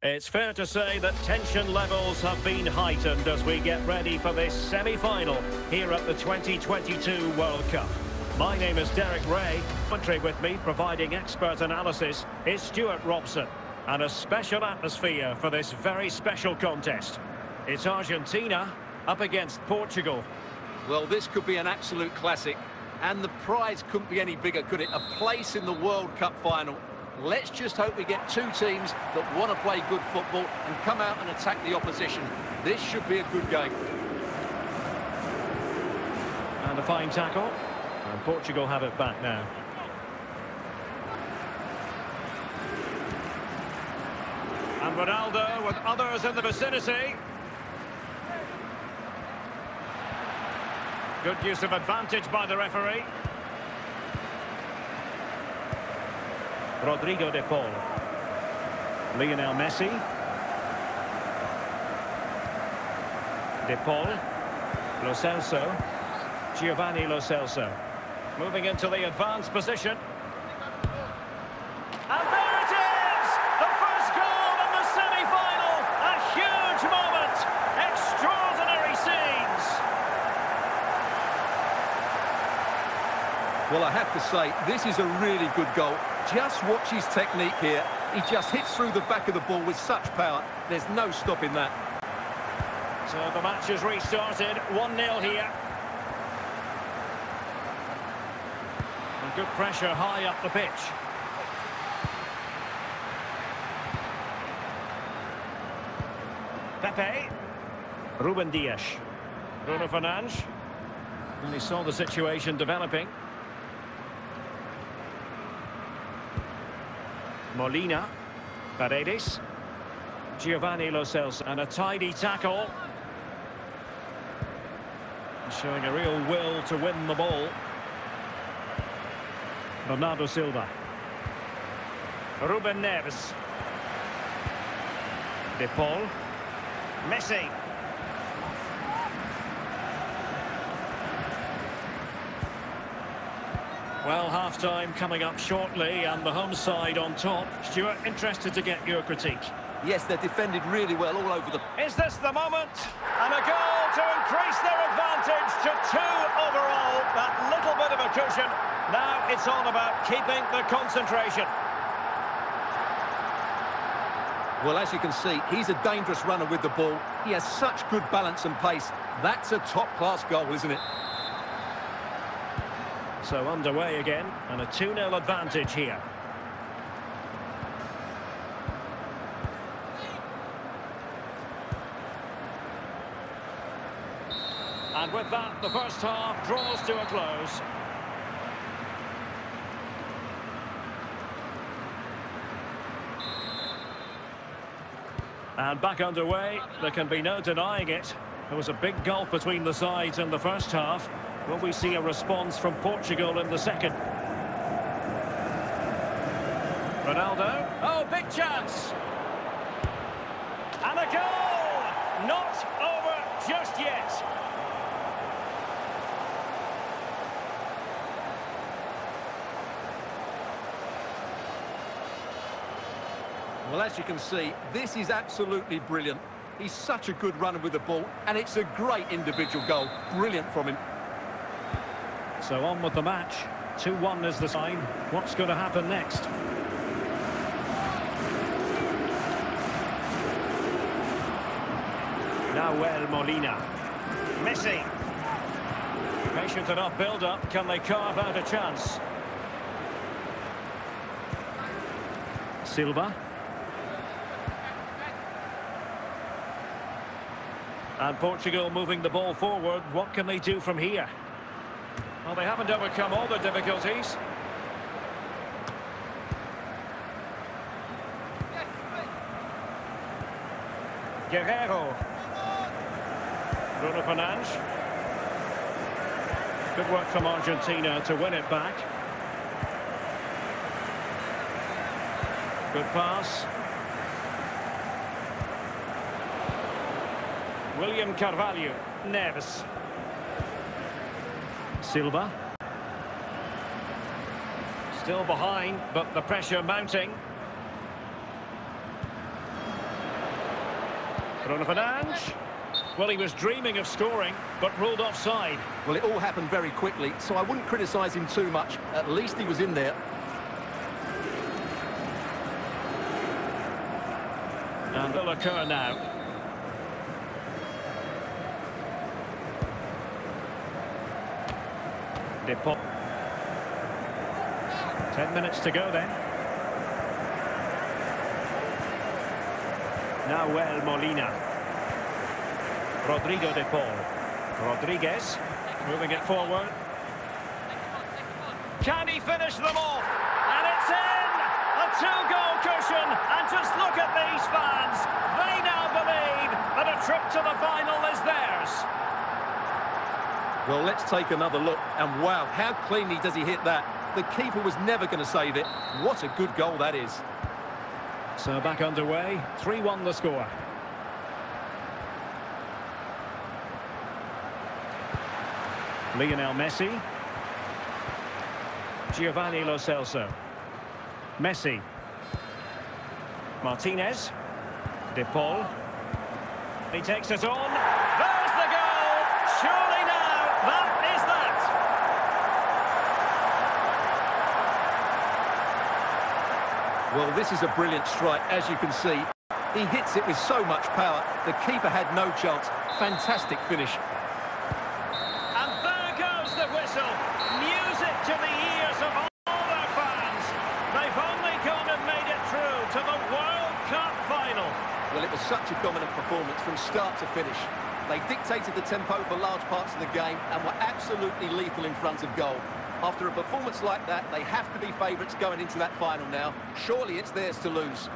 It's fair to say that tension levels have been heightened as we get ready for this semi-final here at the 2022 World Cup. My name is Derek Ray. Country with me, providing expert analysis, is Stuart Robson. And a special atmosphere for this very special contest. It's Argentina up against Portugal. Well, this could be an absolute classic. And the prize couldn't be any bigger, could it? A place in the World Cup final. Let's just hope we get two teams that want to play good football and come out and attack the opposition. This should be a good game. And a fine tackle. And Portugal have it back now. And Ronaldo with others in the vicinity. Good use of advantage by the referee. Rodrigo de Paul. Lionel Messi. De Paul. Lo Celso. Giovanni Lo Celso. Moving into the advanced position. And there it is! The first goal in the semi-final! A huge moment! Extraordinary scenes! Well, I have to say, this is a really good goal. Just watch his technique here. He just hits through the back of the ball with such power. There's no stopping that. So the match has restarted, 1-0 here. And good pressure high up the pitch. Pepe. Ruben Dias. Bruno Fernandes. And he saw the situation developing. Molina. Paredes. Giovanni Lo Celso. And a tidy tackle. Showing a real will to win the ball. Bernardo Silva. Ruben Neves. De Paul. Messi. Well, half-time coming up shortly and the home side on top. Stuart, interested to get your critique. Yes, they're defended really well all over the... Is this the moment? And a goal to increase their advantage to two overall. That little bit of a cushion. Now it's all about keeping the concentration. Well, as you can see, he's a dangerous runner with the ball. He has such good balance and pace. That's a top-class goal, isn't it? So underway again, and a 2-0 advantage here. And with that, the first half draws to a close. And back underway, there can be no denying it. There was a big gulf between the sides in the first half. Will we see a response from Portugal in the second? Ronaldo. Oh, big chance. And a goal! Not over just yet. Well, as you can see, this is absolutely brilliant. He's such a good runner with the ball, and it's a great individual goal. Brilliant from him. So on with the match. 2-1 is the sign. What's going to happen next? Nahuel Molina. Messi. Patient enough build-up. Can they carve out a chance? Silva. And Portugal moving the ball forward. What can they do from here? Well, they haven't overcome all the difficulties. Guerreiro. Bruno Fernandes. Good work from Argentina to win it back. Good pass. William Carvalho. Neves. Silva. Still behind, but the pressure mounting. Bruno Fernandes. Well, he was dreaming of scoring, but ruled offside. Well, it all happened very quickly, so I wouldn't criticise him too much. At least he was in there. And will occur now. De Paul. Ten minutes to go then. Now, Nahuel Molina. Rodrigo de Paul. Rodriguez moving it forward. Can he finish them off? And it's in! A two-goal cushion. And just look at these fans. They now believe that a trip to the final is theirs. Well, let's take another look. And wow, how cleanly does he hit that? The keeper was never going to save it. What a good goal that is. So back underway. 3-1 the score. Lionel Messi. Giovanni Lo Celso. Messi. Martinez. De Paul. He takes it on. There's the goal! Surely now, that is that! Well, this is a brilliant strike, as you can see. He hits it with so much power. The keeper had no chance. Fantastic finish. And there goes the whistle. Music to the ears of all their fans. They've only gone and made it through to the World Cup final. Well, it was such a dominant performance from start to finish. They dictated the tempo for large parts of the game and were absolutely lethal in front of goal. After a performance like that, they have to be favourites going into that final now. Surely it's theirs to lose.